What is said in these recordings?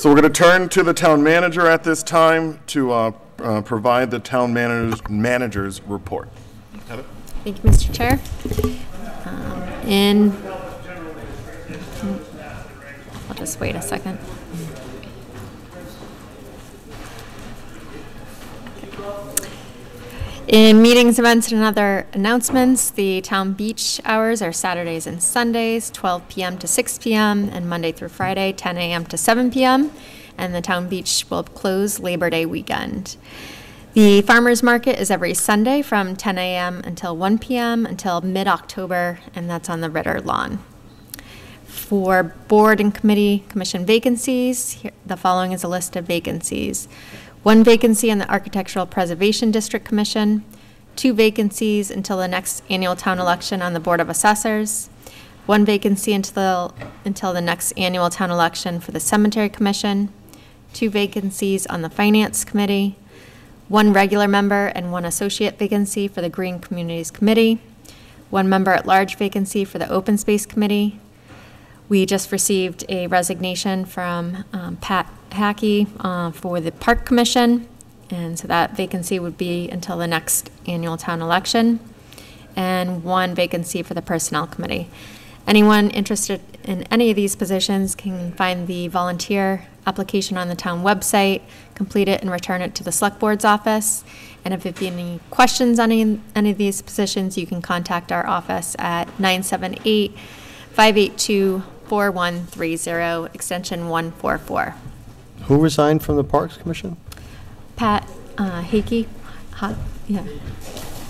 So we're going to turn to the town manager at this time to uh, uh, provide the town manager's, manager's report. Thank you, Mr. Chair. Um, In, I'll just wait a second. In meetings, events, and other announcements, the town beach hours are Saturdays and Sundays, 12 PM to 6 PM, and Monday through Friday, 10 AM to 7 PM. And the town beach will close Labor Day weekend. The farmer's market is every Sunday from 10 a.m. until 1 p.m. until mid-October, and that's on the Ritter lawn. For board and committee commission vacancies, the following is a list of vacancies. One vacancy on the Architectural Preservation District Commission, two vacancies until the next annual town election on the Board of Assessors, one vacancy until, until the next annual town election for the Cemetery Commission, two vacancies on the Finance Committee, one regular member and one associate vacancy for the Green Communities Committee, one member at large vacancy for the Open Space Committee. We just received a resignation from um, Pat Hackey uh, for the Park Commission, and so that vacancy would be until the next annual town election, and one vacancy for the Personnel Committee. Anyone interested in any of these positions can find the volunteer application on the town website, complete it and return it to the select board's office. And if you have any questions on any, any of these positions, you can contact our office at 978-582-4130, extension 144. Who resigned from the Parks Commission? Pat uh, Hickey, Ha- yeah.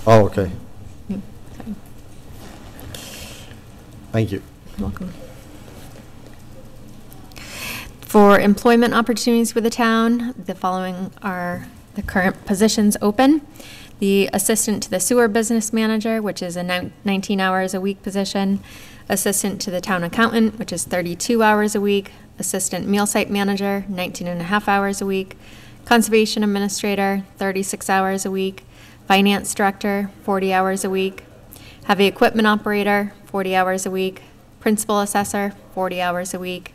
Oh, okay. Sorry. Thank you. Welcome. For employment opportunities with the town, the following are the current positions open. The assistant to the sewer business manager, which is a 19 hours a week position. Assistant to the town accountant, which is 32 hours a week. Assistant meal site manager, 19 and a half hours a week. Conservation administrator, 36 hours a week. Finance director, 40 hours a week. Heavy equipment operator, 40 hours a week. Principal assessor, 40 hours a week.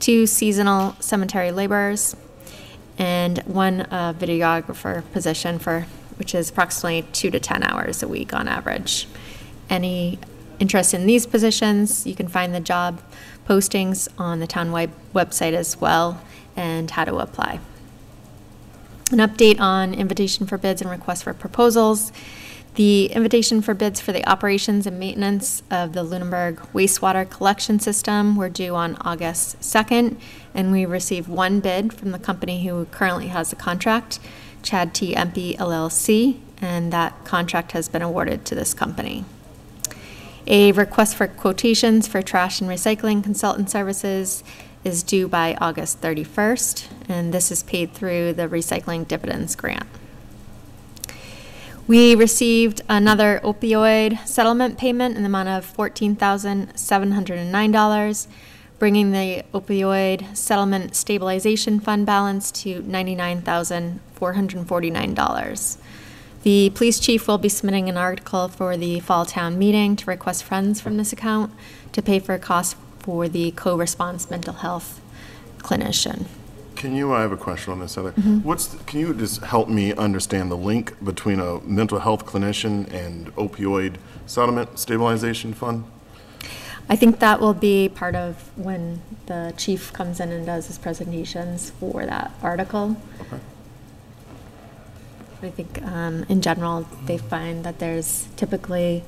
Two seasonal cemetery laborers, and one uh, videographer position for, which is approximately two to 10 hours a week on average. Any interest in these positions, you can find the job postings on the town web- website as well, and how to apply. An update on invitation for bids and requests for proposals. The invitation for bids for the operations and maintenance of the Lunenburg wastewater collection system were due on August 2nd, and we received one bid from the company who currently has the contract, Chad T. Empey LLC, and that contract has been awarded to this company. A request for quotations for trash and recycling consultant services is due by August 31st, and this is paid through the Recycling Dividends Grant. We received another opioid settlement payment in the amount of $14,709, bringing the opioid settlement stabilization fund balance to $99,449. The police chief will be submitting an article for the fall town meeting to request funds from this account to pay for costs for the co-response mental health clinician. Can you, I have a question on this, Heather. Mm-hmm. What's, the- can you just help me understand the link between a mental health clinician and opioid settlement stabilization fund? I think that will be part of when the chief comes in and does his presentations for that article. Okay. I think, um, in general, they find that there's typically,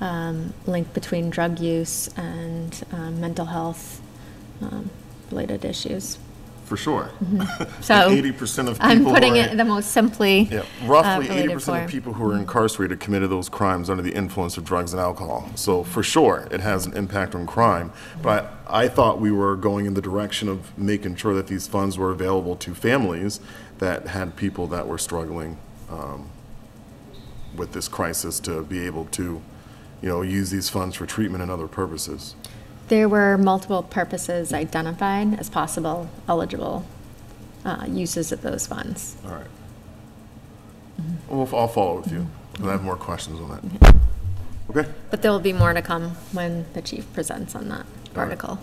um, link between drug use and, um, mental health, um, related issues. For sure. So. Eighty percent of people. I'm putting it the most simply. Yeah, uh, roughly eighty related percent of people who are incarcerated committed those crimes under the influence of drugs and alcohol. So for sure, it has an impact on crime. But I thought we were going in the direction of making sure that these funds were available to families that had people that were struggling um, with this crisis to be able to, you know, use these funds for treatment and other purposes. There were multiple purposes identified as possible eligible uh, uses of those funds. All right. Well, I'll follow with you, because I have more questions on that. Okay? But there will be more to come when the chief presents on that article.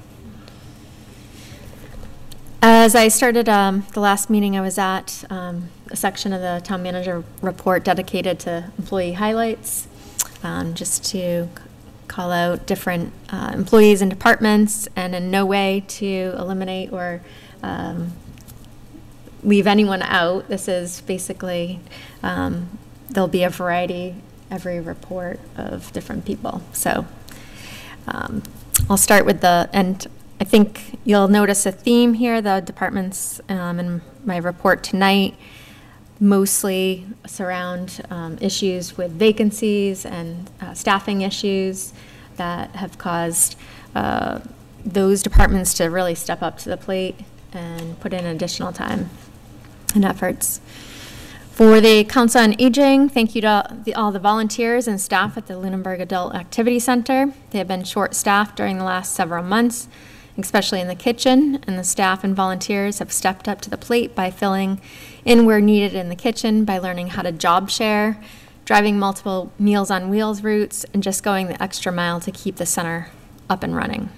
As I started um, the last meeting I was at, um, a section of the town manager report dedicated to employee highlights, um, just to call out different uh, employees and departments, and in no way to eliminate or um, leave anyone out. This is basically, um, there'll be a variety every report of different people. So um, I'll start with the, and I think you'll notice a theme here, the departments um, in my report tonight mostly surround um, issues with vacancies and uh, staffing issues that have caused uh, those departments to really step up to the plate and put in additional time and efforts. For the Council on Aging, thank you to all the volunteers and staff at the Lunenburg Adult Activity Center. They have been short-staffed during the last several months, especially in the kitchen, and the staff and volunteers have stepped up to the plate by filling in where needed in the kitchen, by learning how to job share, driving multiple Meals on Wheels routes, and just going the extra mile to keep the center up and running.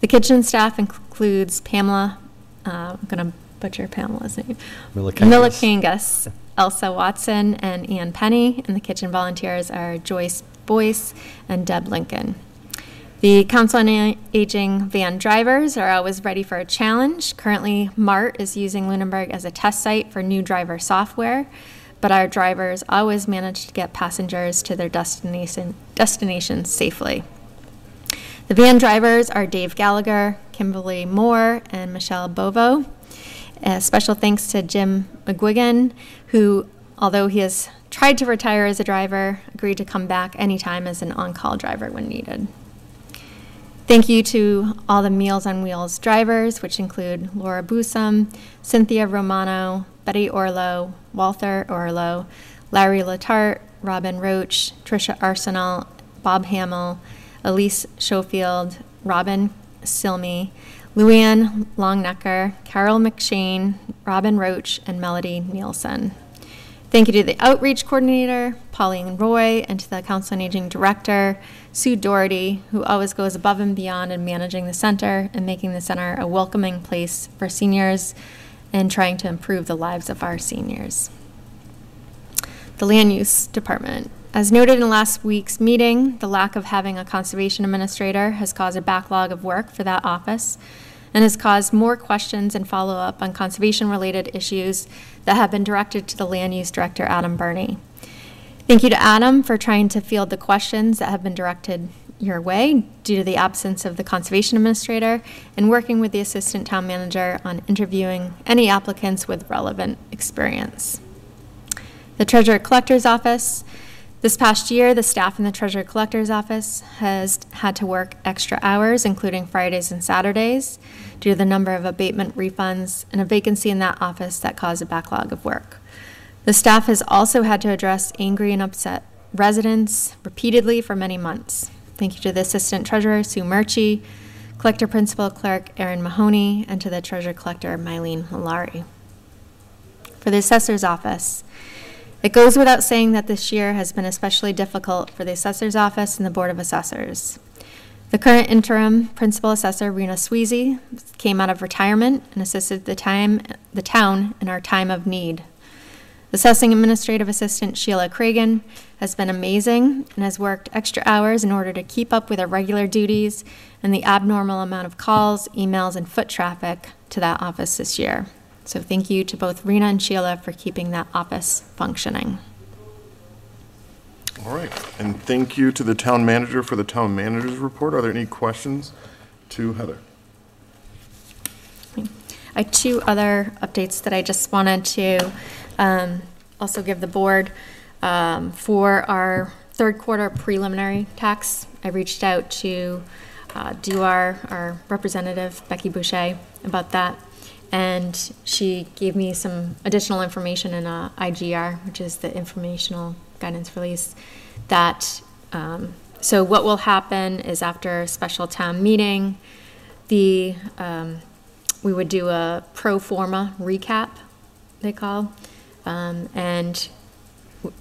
The kitchen staff includes Pamela, uh, I'm going to butcher Pamela's name. Milikangas, Elsa Watson, and Ann Penny. And the kitchen volunteers are Joyce Boyce and Deb Lincoln. The Council on Aging van drivers are always ready for a challenge. Currently, MART is using Lunenburg as a test site for new driver software, but our drivers always manage to get passengers to their destination, destinations safely. The van drivers are Dave Gallagher, Kimberly Moore, and Michelle Bovo. Special thanks to Jim McGuigan, who, although he has tried to retire as a driver, agreed to come back anytime as an on-call driver when needed. Thank you to all the Meals on Wheels drivers, which include Laura Busum, Cynthia Romano, Betty Orlo, Walter Orlo, Larry Latart, Robin Roach, Trisha Arsenal, Bob Hamill, Elise Schofield, Robin Silmy, Luann Longnecker, Carol McShane, Robin Roach, and Melody Nielsen. Thank you to the outreach coordinator, Pauline Roy, and to the Council on Aging Director, Sue Doherty, who always goes above and beyond in managing the center and making the center a welcoming place for seniors and trying to improve the lives of our seniors. The Land Use Department. As noted in last week's meeting, the lack of having a conservation administrator has caused a backlog of work for that office and has caused more questions and follow-up on conservation-related issues that have been directed to the Land Use Director, Adam Burney. Thank you to Adam for trying to field the questions that have been directed your way due to the absence of the Conservation Administrator and working with the Assistant Town Manager on interviewing any applicants with relevant experience. The Treasurer Collector's Office. This past year, the staff in the Treasurer Collector's Office has had to work extra hours, including Fridays and Saturdays, due to the number of abatement refunds and a vacancy in that office that caused a backlog of work. The staff has also had to address angry and upset residents repeatedly for many months. Thank you to the Assistant Treasurer, Sue Murchie, Collector Principal Clerk Erin Mahoney, and to the Treasurer Collector, Mylene Malari. For the Assessor's Office, it goes without saying that this year has been especially difficult for the Assessor's Office and the Board of Assessors. The current interim principal assessor, Rena Sweezy, came out of retirement and assisted the time, the town in our time of need. Assessing Administrative Assistant Sheila Cragen has been amazing and has worked extra hours in order to keep up with her regular duties and the abnormal amount of calls, emails, and foot traffic to that office this year. So thank you to both Rena and Sheila for keeping that office functioning. All right, and thank you to the town manager for the town manager's report. Are there any questions to Heather? I have two other updates that I just wanted to um, also give the board. Um, For our third quarter preliminary tax, I reached out to uh, do our, our representative Becky Boucher about that. And she gave me some additional information in a IGR, which is the informational guidance release, that, um, so what will happen is after a special town meeting, the, um, we would do a pro forma recap, they call, um, and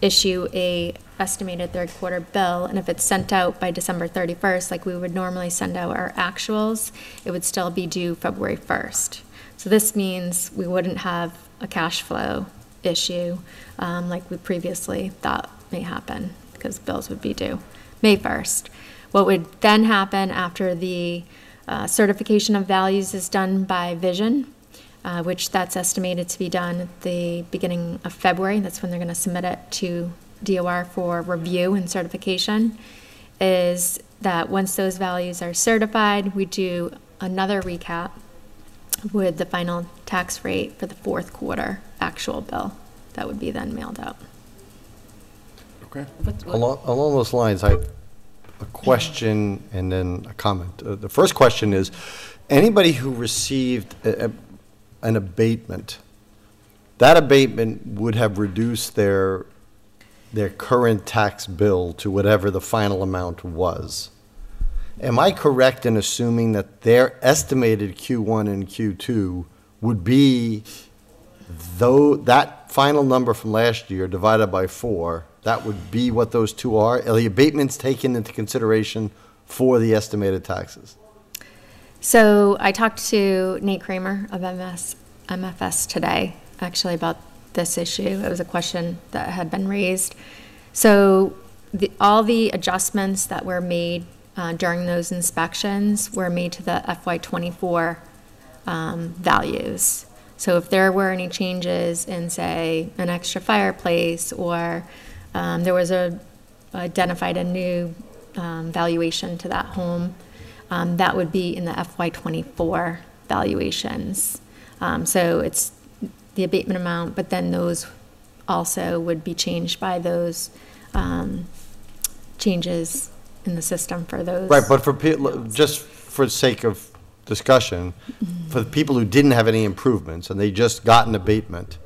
issue a estimated third quarter bill, and if it's sent out by December thirty-first, like we would normally send out our actuals, it would still be due February first. So this means we wouldn't have a cash flow issue um, like we previously thought may happen because bills would be due May 1st. What would then happen after the uh, certification of values is done by Vision, uh, which that's estimated to be done at the beginning of February. That's when they're going to submit it to DOR for review and certification. Is that once those values are certified, we do another recap with the final tax rate for the fourth quarter actual bill. That would be then mailed out. Okay. Along, along those lines, I a question and then a comment. Uh, The first question is, anybody who received a- a- an abatement, that abatement would have reduced their, their current tax bill to whatever the final amount was. Am I correct in assuming that their estimated Q1 and Q2 would be, though, that final number from last year divided by four, that would be what those two are? Are the abatements taken into consideration for the estimated taxes? So I talked to Nate Kramer of MS, MFS today, actually about this issue. It was a question that had been raised. So the, all the adjustments that were made uh, during those inspections were made to the FY twenty-four um, values. So if there were any changes in, say, an extra fireplace, or um, there was a, identified a new um, valuation to that home, um, that would be in the FY twenty-four valuations. Um, So it's the abatement amount, but then those also would be changed by those um, changes in the system for those. Right, but for, peo- just for the sake of discussion, for the people who didn't have any improvements and they just got an abatement,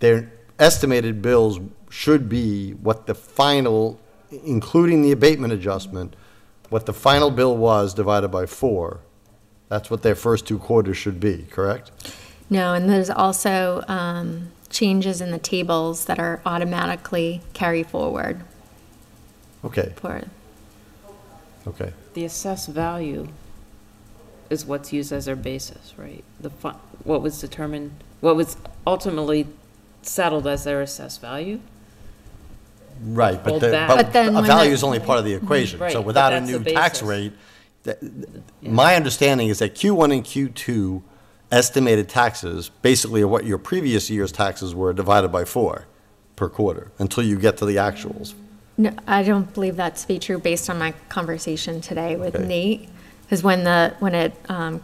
their estimated bills should be what the final, including the abatement adjustment, what the final bill was divided by four. That's what their first two quarters should be, correct? No, and there's also um, changes in the tables that are automatically carry forward Okay, for, okay. The assessed value is what's used as our basis, right? The, fu- what was determined, what was ultimately settled as their assessed value? Right, but Hold the, back. but But then a when value the- is only part of the mhm. equation. Right, So but without a that's the new tax basis. rate, that- my understanding is that Q1 and Q2 estimated taxes basically are what your previous year's taxes were divided by four per quarter, until you get to the actuals. No, I don't believe that to be true based on my conversation today with Okay. Nate. Because when the, when it um,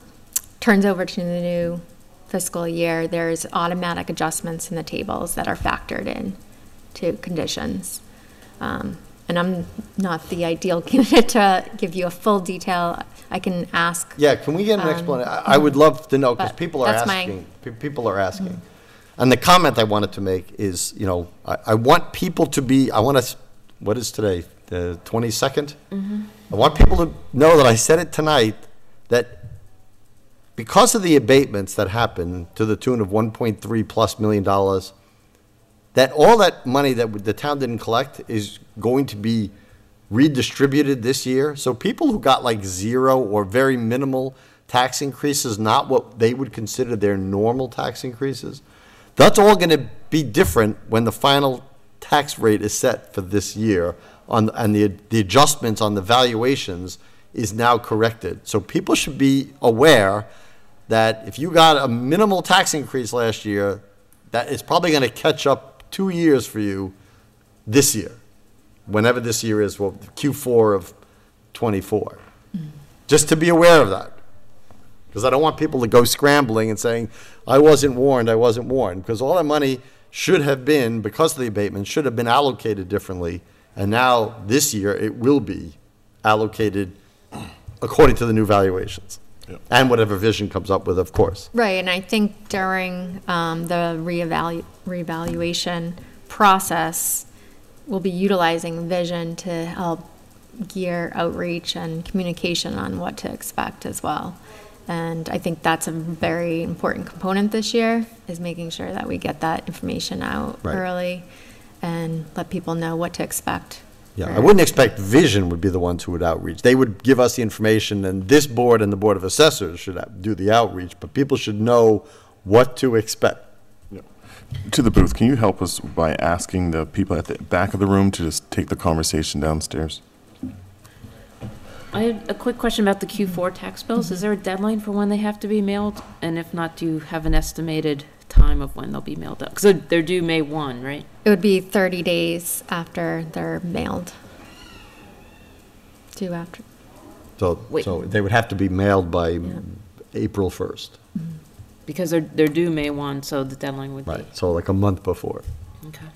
turns over to the new fiscal year, there's automatic adjustments in the tables that are factored in to conditions. Um, And I'm not the ideal candidate to give you a full detail. I can ask Yeah, can we get an Um, explanation? I I would love to know, because but people are that's my- asking, pe- people are asking. And the comment I wanted to make is, you know, I, I want people to be, I want to, what is today, the 22nd? Mm-hmm. I want people to know that I said it tonight, that because of the abatements that happened to the tune of 1.3 plus million dollars, that all that money that the town didn't collect is going to be redistributed this year. So people who got like zero or very minimal tax increases, not what they would consider their normal tax increases, that's all going to be different when the final tax rate is set for this year on, and the, the adjustments on the valuations is now corrected. So people should be aware that if you got a minimal tax increase last year, that is probably going to catch up two years for you this year, whenever this year is, well, Q4 of '24. Mm. Just to be aware of that. Because I don't want people to go scrambling and saying, I wasn't warned, I wasn't warned. Because all that money should have been, because of the abatement, should have been allocated differently. And now, this year, it will be allocated according to the new valuations. Yep. And whatever vision comes up with, of course. Right, and I think during um, the reevalu- reevaluation process, we'll be utilizing vision to help gear outreach and communication on what to expect as well. And I think that's a very important component this year, is making sure that we get that information out Right. early and let people know what to expect Yeah, I wouldn't expect Vision would be the ones who would outreach. They would give us the information, and this board and the Board of Assessors should have- do the outreach, but people should know what to expect. To the booth, can you help us by asking the people at the back of the room to just take the conversation downstairs? I had a quick question about the Q4 tax bills. Is mm-hmm. there a deadline for when they have to be mailed? And if not, do you have an estimated time of when they'll be mailed out? Because they're due May 1, right? It would be 30 days after they're mailed. Due after, So, Wait. so they would have to be mailed by April 1st, mm-hmm. Because they're, they're due May 1, so the deadline would be. right? So like a month before. Okay.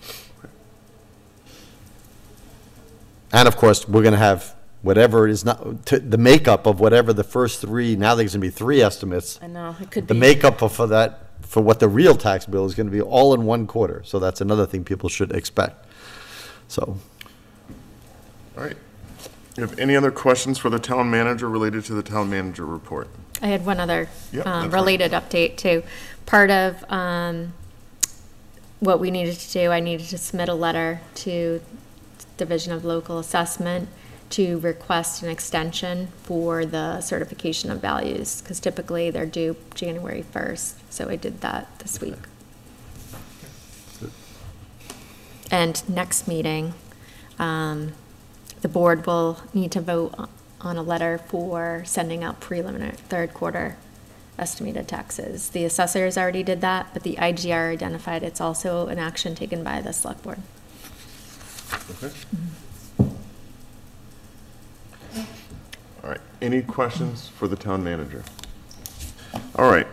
And of course, we're going to have whatever is not, to- the makeup of whatever the first three, now there's going to be three estimates. I know, it could be The be. makeup of- for that, for what the real tax bill is going to be all in one quarter. So that's another thing people should expect. So, All right. You have any other questions for the town manager related to the town manager report? I had one other Yep, um, that's right. related update too. Part of um, what we needed to do, I needed to submit a letter to Division of Local Assessment to request an extension for the certification of values, because typically they're due January 1st. So I did that this week. And next meeting, um, the board will need to vote on a letter for sending out preliminary third quarter estimated taxes. The assessors already did that, but the IGR identified it's also an action taken by the select board. Okay. All right, any questions for the town manager? All right,